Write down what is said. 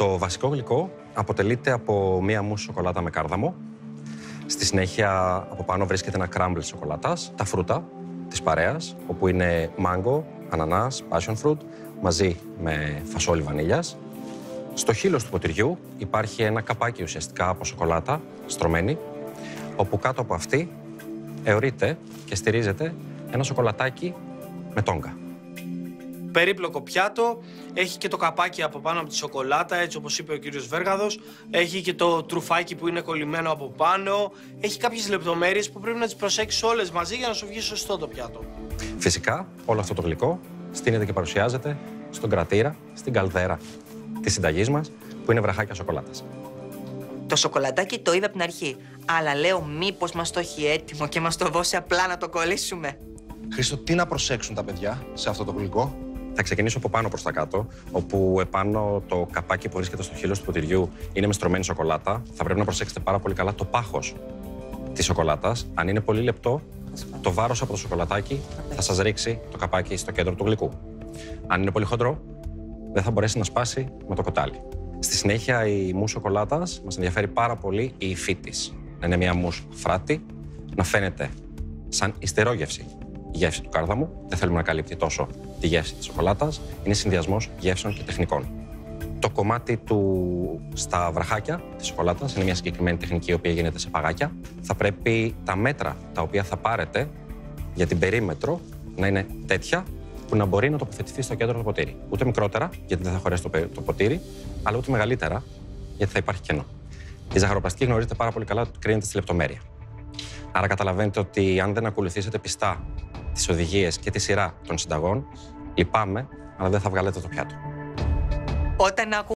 Το βασικό γλυκό αποτελείται από μία μουσ σοκολάτα με κάρδαμο. Στη συνέχεια από πάνω βρίσκεται ένα κράμπλ σοκολάτας, τα φρούτα της παρέας, όπου είναι μάγκο, ανανάς, passion fruit, μαζί με φασόλι βανίλιας. Στο χείλος του ποτηριού υπάρχει ένα καπάκι ουσιαστικά από σοκολάτα στρωμένη, όπου κάτω από αυτή εωρείται και στηρίζεται ένα σοκολατάκι με τόγκα. Περίπλοκο πιάτο. Έχει και το καπάκι από πάνω από τη σοκολάτα, έτσι όπως είπε ο κύριος Βέργαδος. Έχει και το τρουφάκι που είναι κολλημένο από πάνω. Έχει κάποιες λεπτομέρειες που πρέπει να τις προσέξεις όλες μαζί για να σου βγει σωστό το πιάτο. Φυσικά, όλο αυτό το γλυκό στείνεται και παρουσιάζεται στον κρατήρα, στην καλδέρα της συνταγής μας, που είναι βραχάκια σοκολάτας. Το σοκολατάκι το είδα από την αρχή. Αλλά λέω μήπως μας το έχει έτοιμο και μας το δώσει απλά να το κολλήσουμε. Χρήστο, τι να προσέξουν τα παιδιά σε αυτό το γλυκό; Θα ξεκινήσω από πάνω προς τα κάτω, όπου επάνω το καπάκι που βρίσκεται στο χείλος του ποτηριού είναι με στρωμένη σοκολάτα. Θα πρέπει να προσέξετε πάρα πολύ καλά το πάχος της σοκολάτας. Αν είναι πολύ λεπτό, το βάρος από το σοκολατάκι θα σας ρίξει το καπάκι στο κέντρο του γλυκού. Αν είναι πολύ χοντρό, δεν θα μπορέσει να σπάσει με το κοτάλι. Στη συνέχεια, η μου σοκολάτας μας ενδιαφέρει πάρα πολύ η υφή της. Να είναι μια μους φράτη, να φαίνεται σαν ιστερόγευση η γεύση του κάρδαμου. Δεν θέλουμε να καλύπτει τόσο τη γεύση της σοκολάτας. Είναι συνδυασμός γεύσεων και τεχνικών. Το κομμάτι του στα βραχάκια της σοκολάτας είναι μια συγκεκριμένη τεχνική η οποία γίνεται σε παγάκια. Θα πρέπει τα μέτρα τα οποία θα πάρετε για την περίμετρο να είναι τέτοια που να μπορεί να τοποθετηθεί στο κέντρο του ποτήρι. Ούτε μικρότερα, γιατί δεν θα χωρέσει το, πε- το ποτήρι, αλλά ούτε μεγαλύτερα, γιατί θα υπάρχει κενό. Η ζαχαροπλαστική γνωρίζετε πάρα πολύ καλά ότι κρίνεται στη λεπτομέρεια. Άρα καταλαβαίνετε ότι αν δεν ακολουθήσετε πιστά τις οδηγίες και τη σειρά των συνταγών, λυπάμαι, αλλά δεν θα βγάλετε το πιάτο. Όταν άκου